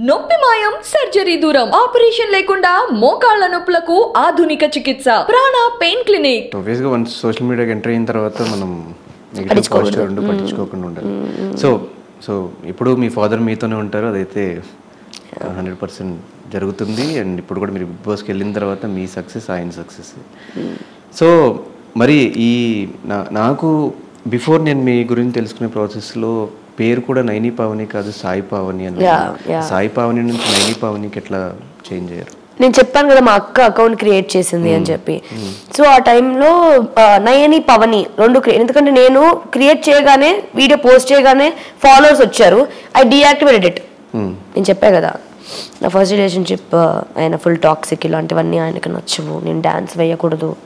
నొప్పి మాయం సర్జరీ దూరం ఆపరేషన్ లేకుండా మోకాళ్ళ నొప్పులకు ఆధునిక చికిత్స. Prana pain clinic. ఆబ్వియస్గా వన్స్ సోషల్ మీడియాకి ఎంటర్ అయిన తర్వాత మనం నెగిటివ్ పాజిటివ్ రెండు పట్టించుకోకుండా ఉండాలి. సో సో ఇప్పుడు మీ ఫాదర్ మీతోనే ఉంటారు అదైతే హండ్రెడ్ పర్సెంట్ జరుగుతుంది. అండ్ ఇప్పుడు కూడా మీరు బిగ్ బాస్కి వెళ్ళిన తర్వాత మీ సక్సెస్ ఆయన సక్సెస్ సో మరి ఈ నా- నాకు బిఫోర్ నేను మీ గురించి తెలుసుకునే ప్రాసెస్లో పేరు కూడా నైని పావని కాదు సాయి పావని అని. సాయి పావని నుంచి నైని పావనికి ఎట్లా చేంజ్ అయ్యారు? నేను చెప్పాను కదా మా అక్క అకౌంట్ క్రియేట్ చేసింది అని చెప్పి. సో ఆ టైంలో నయని పవని రెండు ఎందుకంటే నేను క్రియేట్ చేయగానే వీడియో పోస్ట్ చేయగానే ఫాలోవర్స్ వచ్చారు. I deactivated it Hmm. నేను చెప్పా కదా నా ఫస్ట్ రిలేషన్షిప్ ఆయన ఫుల్ టాక్సిక్ ఇలాంటివన్నీ ఆయనకు నచ్చవు. నేను డ్యాన్స్ వేయకూడదు.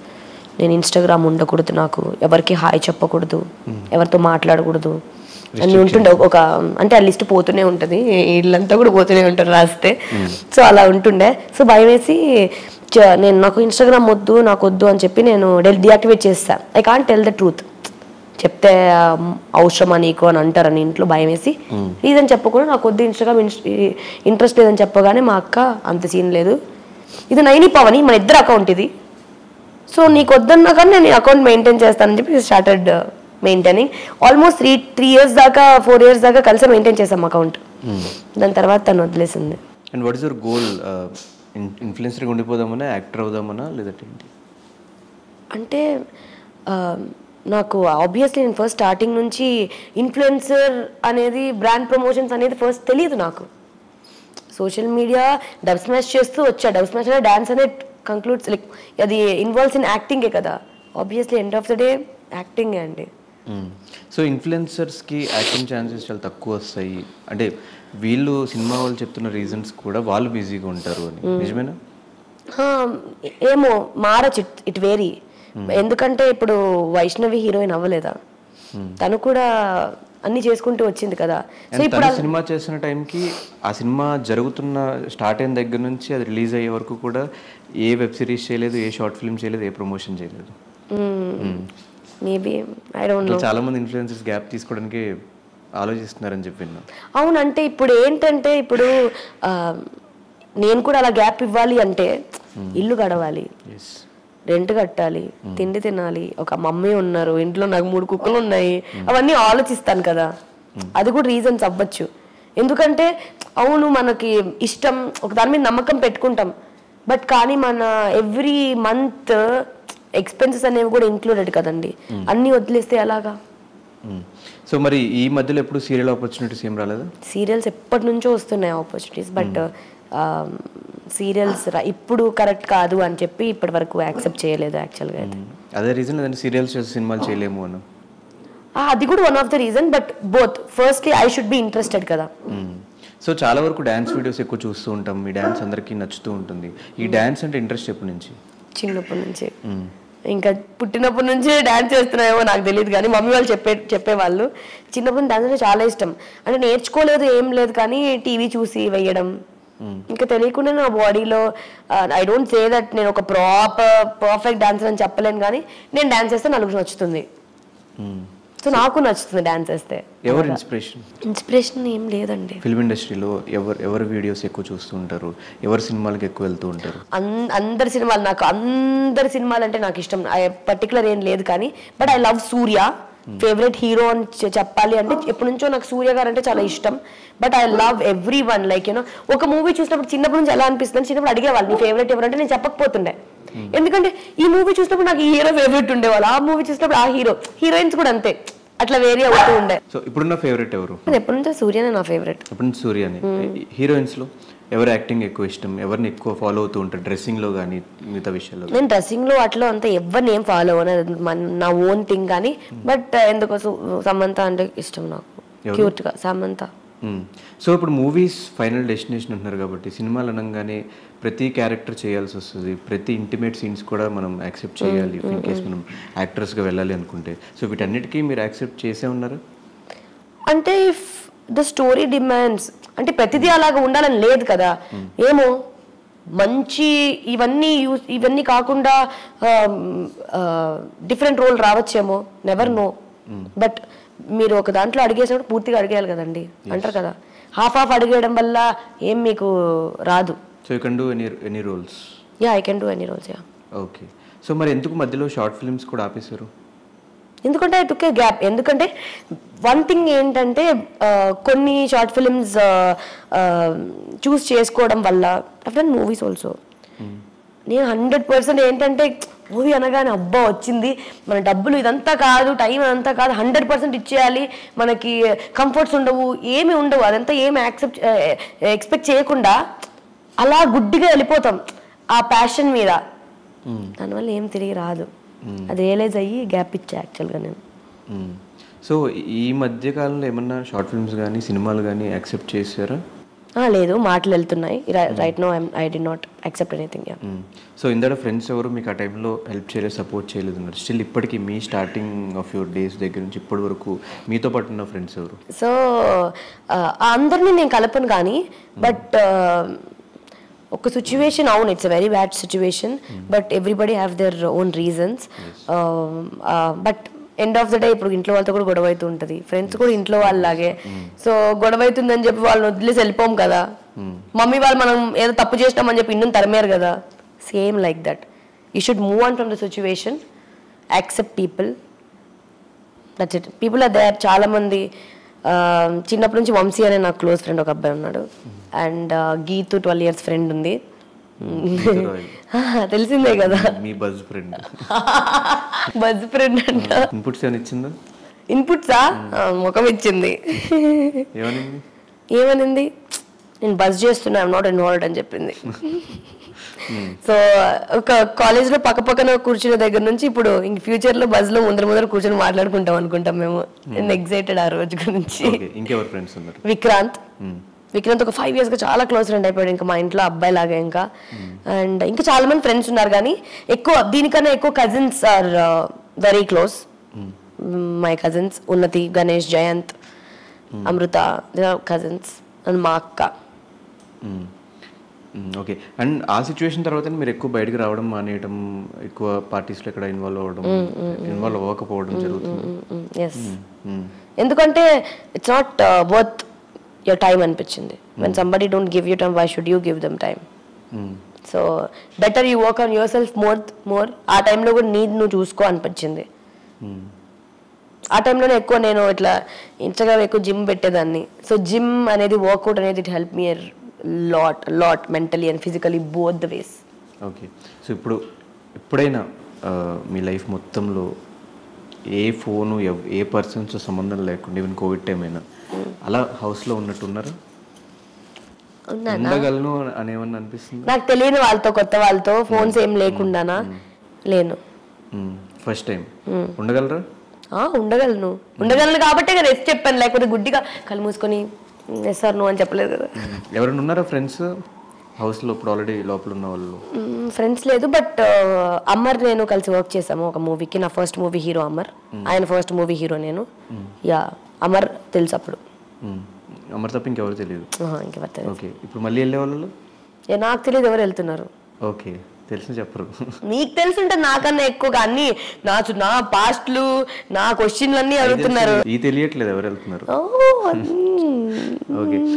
నేను ఇన్స్టాగ్రామ్ ఉండకూడదు నాకు. ఎవరికి హాయ్ చెప్పకూడదు. ఎవరితో మాట్లాడకూడదు. అన్ని ఉంటుండే. ఒక అంటే ఆ లిస్ట్ పోతూనే ఉంటుంది. వీళ్ళంతా కూడా పోతూనే ఉంటారు రాస్తే. సో అలా ఉంటుండే. సో భయం వేసి నేను నాకు ఇన్స్టాగ్రామ్ వద్దు నాకు వద్దు అని చెప్పి నేను డియాక్టివేట్ చేస్తా. I can't tell the truth చెప్తే అవసరమా నీకు? అని అంటారని ఇంట్లో భయం వేసి రీజన్ చెప్పకుండా నాకు వద్దు ఇన్స్టాగ్రామ్ ఇంట్రెస్ట్ లేదని చెప్పగానే మా అక్క అంత సీన్ లేదు. ఇది నైని పవని మన ఇద్దరు అకౌంట్ ఇది. సో నీకు వద్దన్నా కానీ నేను అకౌంట్ మెయింటైన్ చేస్తానని చెప్పి started maintaining almost three three years దాకా ఫోర్ ఇయర్స్ దాకా కలిసి మెయింటైన్ చేసాం అకౌంట్ దాని తర్వాత తను వదిలేసింది. And what is your goal ఇన్ఫ్లుయెన్సర్గా ఉండిపోదామనా యాక్టర్ అవుదామనా లేదంటే అంటే నాకు ఆబ్వియస్లీ నేను ఫస్ట్ స్టార్టింగ్ నుంచి ఇన్ఫ్లుయెన్సర్ అనేది బ్రాండ్ ప్రమోషన్స్ అనేది ఫస్ట్ తెలియదు నాకు. సోషల్ మీడియా డబ్ స్మాష్ చేస్తూ వచ్చా. డబ్ స్మాష్ అనే డాన్స్ అనేది కంక్లూడ్స్ లైక్ అది ఇన్వాల్వ్స్ ఇన్ యాక్టింగే కదా. Obviously end of the day యాక్టింగే అండి. సో ఇన్ఫ్లుయెన్సర్స్కి యాక్టింగ్ ఛాన్సెస్ చాలా తక్కువ వస్తాయి. అంటే వీళ్ళు సినిమా వాళ్ళు చెప్తున్న రీజన్స్ కూడా వాళ్ళు బిజీగా ఉంటారు అని. నిజమేనా? ఏమో మారచ్చు. It vary. ఎందుకంటే ఇప్పుడు వైష్ణవి హీరోయిన్ అవ్వలేదా? తను కూడా అన్ని చేసుకుంటూ వచ్చింది కదా. సో ఇప్పుడు సినిమా చేసిన టైంకి ఆ సినిమా జరుగుతున్న స్టార్ట్ అయిన దగ్గర నుంచి అది రిలీజ్ అయ్యే వరకు కూడా ఏ వెబ్ సిరీస్ చేయలేదు ఏ షార్ట్ ఫిల్మ్ చేయలేదు ఏ ప్రమోషన్ చేయలేదు. మేబీ ఐ డోంట్ అట్లా చాలా మంది ఇన్ఫ్లుయెన్సర్స్ గ్యాప్ తీసుకోవడానికి ఆలోచిస్తున్నారని అవునంటే ఇప్పుడు ఏంటంటే ఇప్పుడు నేను కూడా అలా గ్యాప్ ఇవ్వాలి అంటే ఇల్లు గడవాలి రెంట్ కట్టాలి తిండి తినాలి ఒక మమ్మీ ఉన్నారు ఇంట్లో నాకు మూడు కుక్కలు ఉన్నాయి అవన్నీ ఆలోచిస్తాను కదా. అది కూడా రీజన్స్ అవ్వచ్చు. ఎందుకంటే అవును మనకి ఇష్టం ఒక దాని మీద నమ్మకం పెట్టుకుంటాం. బట్ కానీ మన ఎవ్రీ మంత్ ఎక్స్పెన్సెస్ అనేవి కూడా ఇంక్లూడెడ్ కదండి. అన్నీ వదిలేస్తే ఎలాగా? సో మరి ఈ మధ్యలో ఎప్పుడు సీరియల్ ఆపర్చునిటీస్ ఏం రాలేదా? సీరియల్స్ ఎప్పటి నుంచో వస్తున్నాయి ఆపర్చునిటీస్ బట్ సీరియల్స్ ఇప్పుడు కరెక్ట్ కాదు అని చెప్పి ఇప్పటి వరకు యాక్సెప్ట్ చేయలేదు యాక్చువల్గా అయితే. అదే రీజన్ లేదంటే సీరియల్స్ చేసి సినిమాలు చేయలేము అని. అది కూడా one of the reason but both firstly I should be interested కదా. సో చాలా వరకు డ్యాన్స్ వీడియోస్ ఎక్కువ చూస్తూ ఉంటాం. మీ డ్యాన్స్ అందరికీ నచ్చుతూ ఉంటుంది. ఈ డ్యాన్స్ అంటే ఇంట్రెస్ట్ ఎప్పటి నుంచి? చిన్నప్పటి నుంచి. ఇంకా పుట్టినప్పటి నుంచి డాన్స్ చేస్తున్నాయేమో నాకు తెలియదు కానీ మమ్మీ వాళ్ళు చెప్పే చెప్పేవాళ్ళు. చిన్నప్పటి నుంచి డాన్స్ అంటే చాలా ఇష్టం. అంటే నేర్చుకోలేదు ఏం లేదు కానీ టీవీ చూసి వేయడం. ఇంకా తెలియకుండా నా బాడీలో ఐ డోంట్ సే దట్ నేను ఒక ప్రాపర్ పర్ఫెక్ట్ డాన్సర్ అని చెప్పలేను కానీ నేను డాన్స్ చేస్తే నలుగురు నచ్చుతుంది. సో నాకు నచ్చుతుంది డాన్స్ చేస్తే ఎవరు ఇన్స్పిరేషన్ ఇన్స్పిరేషన్ ఏం లేదండి. ఫిల్మ్ ఇండస్ట్రీలో ఎవరు ఎవరు వీడియోస్ ఎక్కువ చూస్తూ ఉంటారు? ఎవరు సినిమాలకు ఎక్కువ వెళ్తూ ఉంటారు? అందరి సినిమాలు నాకు అందరి సినిమాలు అంటే నాకు ఇష్టం. పర్టికులర్ ఏం లేదు కానీ but I love Suriya favourite hero అని చెప్పాలి అంటే ఎప్పటి నుంచో నాకు సూర్య గారు అంటే చాలా ఇష్టం. But I love every one like you know ఒక మూవీ చూసినప్పుడు చిన్నప్పటి నుంచి ఎలా అనిపిస్తుంది చిన్నప్పుడు అడిగేవాళ్ళు నీ ఫేవరెట్ ఎవరంటే నేను చెప్పకపోతుండే. ఎందుకంటే ఈ మూవీ చూసినప్పుడు నాకు ఈ హీరో ఫేవరెట్ ఉండేవాళ్ళు. ఆ మూవీ చూసినప్పుడు ఆ హీరో హీరోయిన్స్ కూడా అంతే. అట్లా వేరే అవుతూ ఉండే. సో ఇప్పుడున్న ఫేవరెట్ ఎవరు? ఎప్పటి నుంచో సూర్యనే నా ఫేవరెట్ ఇప్పుడు సూర్యని? హీరోయిన్స్లో ఎవరు యాక్టింగ్ ఎక్కువ ఇష్టం? ఎవరిని ఎక్కువ ఫాలో అవుతూ ఉంటారు? డ్రెస్సింగ్లో కానీ మిగతా విషయాల్లో గానీ? నేను డ్రెస్సింగ్లో అట్లా అంత ఎవరిని ఏం ఫాలో అవ్వను. నా ఓన్ థింగ్ కానీ బట్ ఎందుకో సమంత అంటే ఇష్టం నాకు? క్యూట్గా సమంత. సో ఇప్పుడు మూవీస్ ఫైనల్ డెస్టినేషన్ అంటున్నారు కాబట్టి సినిమాలు అనగానే ప్రతి క్యారెక్టర్ చేయాల్సి వస్తుంది. ప్రతి ఇంటిమేట్ సీన్స్ కూడా మనం యాక్సెప్ట్ చేయాలి. ఇన్ కేస్ మనం యాక్టర్స్గా వెళ్ళాలి అనుకుంటే. సో వీటన్నిటికీ మీరు యాక్సెప్ట్ చేసే ఉన్నారు? అంటే ఇఫ్ ద స్టోరీ డిమాండ్స్ అంటే ప్రతిదీ అలాగా ఉండాలని లేదు కదా. ఏమో? మంచి ఇవన్నీ యూస్ ఇవన్నీ కాకుండా డిఫరెంట్ రోల్ రావచ్చేమో? నెవర్ నో బట్ మీరు ఒక దాంట్లో అడిగేసినప్పుడు పూర్తిగా అడిగేయాలి కదండి. అంటారు కదా. హాఫ్ హాఫ్ అడిగేయడం వల్ల ఏం మీకు రాదు. So you can do any any roles ya I can do any roles ya okay so మరి ఎందుకు మధ్యలో షార్ట్ ఫిల్మ్స్ కూడా ఆపేశారు? ఎందుకంటే ఐ టుక్ ఏ గ్యాప్ ఎందుకంటే వన్ థింగ్ ఏంటంటే కొన్ని షార్ట్ ఫిలిమ్స్ చూస్ చేసుకోవడం వల్ల డన్ మూవీస్ ఆల్సో నేను హండ్రెడ్ పర్సెంట్ ఏంటంటే మూవీ అనగానే అబ్బా వచ్చింది. మన డబ్బులు ఇదంతా కాదు టైం అదంతా కాదు హండ్రెడ్ పర్సెంట్ ఇచ్చేయాలి. మనకి కంఫర్ట్స్ ఉండవు ఏమి ఉండవు. అదంతా ఏమి యాక్సెప్ట్ ఎక్స్పెక్ట్ చేయకుండా అలా గుడ్డిగా వెళ్ళిపోతాం ఆ ప్యాషన్ మీద. దానివల్ల ఏం తిరిగి రాదు. అది రియలైజ్ అయ్యి గ్యాప్ ఇచ్చా యాక్చువల్గా నేను. సో ఈ మధ్య కాలంలో ఏమన్నా షార్ట్ ఫిల్మ్స్ కానీ సినిమాలు కానీ యాక్సెప్ట్ చేశారా? లేదు. మాటలు వెళ్తున్నాయి. Right no I did not accept anything so ఇందడ friends ఎవరు మీకు ఆ టైంలో హెల్ప్ చేయలేదు సపోర్ట్ చేయలేదు అన్నారు. స్టిల్ ఇప్పటికీ మీ స్టార్టింగ్ ఆఫ్ యువర్ డేస్ దగ్గర నుంచి ఇప్పటి వరకు మీతో పాటు ఉన్న ఫ్రెండ్స్ ఎవరు? సో అందరినీ నేను కలపను కానీ బట్ ఒక సిచ్యువేషన్ అవును it's very bad situation but everybody have their own reasons but end of the day ఇప్పుడు ఇంట్లో వాళ్ళతో కూడా గొడవ అవుతూ ఉంటుంది. ఫ్రెండ్స్ కూడా ఇంట్లో వాళ్ళలాగే. సో గొడవ అవుతుందని చెప్పి వాళ్ళని వదిలేసి వెళ్ళిపోం కదా. మమ్మీ వాళ్ళు మనం ఏదో తప్పు చేసినామని చెప్పి ఇన్ను తరిమారు కదా. Same like that you should move on from the situation accept people that's it people are there చాలా మంది ఆ, చిన్నప్పటి నుంచి వంశీ అనే నాకు క్లోజ్ ఫ్రెండ్ ఒక అబ్బాయి ఉన్నాడు. And Geetu twelve years friend ఉంది. తెలిసిందే కదా. మీ బజ్ ఫ్రెండ్. బజ్ ఫ్రెండ్ అంట. ఇన్పుట్స్ ఏమైనా ఇచ్చిందా? ఇన్పుట్సా ముఖం ఇచ్చింది. ఏమనింది? ఏమనింది? నేను బస్ చేస్తున్నా ఐమ్ నాట్ ఇన్వాల్వ్డ్ అని చెప్పింది. సో ఒక కాలేజ్లో పక్క పక్కన కూర్చునే దగ్గర నుంచి ఇప్పుడు ఇంక ఫ్యూచర్లో బస్లో ముందర ముందర కూర్చొని మాట్లాడుకుంటాం అనుకుంటాం మేము. నేను ఎగ్జైటెడ్ ఆ రోజు గురించి. ఇంకెవరు ఫ్రెండ్స్ ఉన్నారు? విక్రాంత్. విక్రాంత్ ఒక ఫైవ్ ఇయర్స్గా చాలా క్లోజ్ ఫ్రెండ్ అయిపోయాడు ఇంకా మా ఇంట్లో అబ్బాయి లాగా ఇంకా. అండ్ ఇంకా చాలా మంది ఫ్రెండ్స్ ఉన్నారు కానీ ఎక్కువ దీనికన్నా ఎక్కువ cousins are very close my cousins Unnathi Ganesh Jayanth Amrutha cousins and మా అక్క. ఓకే. అండ్ ఆ సిచ్యువేషన్ తర్వాత మీరు ఎక్కువ బయటకు రావడం మానేయడం ఎక్కువ పార్టీస్లో ఎక్కడ ఇన్వాల్వ్ అవ్వడం ఇన్వాల్వ్ అవ్వకపోవడం జరుగుతుంది? ఎస్ ఎందుకంటే it's not worth your time అనిపించింది. When somebody don't give you time why should you give them time so better you work on yourself more more ఆ టైంలో కూడా నీది నువ్వు చూసుకో అనిపించింది. ఆ టైంలోనే ఎక్కువ నేను ఇట్లా ఇన్స్టాగ్రామ్ ఎక్కువ జిమ్ పెట్టేదాన్ని. సో జిమ్ అనేది వర్కౌట్ అనేది it help me lot lot mentally and physically both the ways okay so ఇప్పుడు ఎప్పుడైనా మీ లైఫ్ మొత్తంలో ఏ ఫోను ఏ పర్సన్స్ సంబంధం లేకుండా ఈవెన్ కోవిడ్ టైం అయినా అలా హౌస్లో ఉన్నట్టు ఉన్నారా ఉండగలను అని ఏమన్నా అనిపిస్తుంది? నాకు తెలియని వాళ్ళతో కొత్త వాళ్ళతో ఫోన్స్ ఏం లేకుండానా? లేను. ఫస్ట్ టైం ఉండగలరా? ఉండగలను. ఉండగలను కాబట్టే కదా ఎస్ చెప్పాను. లేకపోతే గుడ్డిగా కళ్ళు మూసుకొని సార్ నువ్వు అని చెప్పలేదు కదా. ఎవరైనా ఉన్నారా ఫ్రెండ్స్ హౌస్లో ఇప్పుడు ఆల్రెడీ లోపల ఉన్న వాళ్ళు. ఫ్రెండ్స్ లేదు బట్ అమర్ నేను కలిసి వర్క్ చేసాము ఒక మూవీకి నా ఫస్ట్ మూవీ హీరో అమర్. ఆయన ఫస్ట్ మూవీ హీరో నేను. యా అమర్ తెలుసు అప్పుడు. అమర్ తప్ప ఇంకెవరు తెలియదు. ఇంకెవరు తెలియదు. ఓకే ఇప్పుడు మళ్ళీ వెళ్ళే వాళ్ళు ఏ, నాకు తెలియదు ఎవరు వెళ్తున్నారు. ఓకే తెలిసి చెప్పరు. నీకు తెలుసుంటే నాకన్నా ఎక్కువగా అన్ని నా చు- నా పాస్ట్లు నా క్వశ్చన్లు అన్నీ అడుగుతున్నారు. ఈ తెలియట్లేదు ఎవరు వెళ్తున్నారు. ఓకే.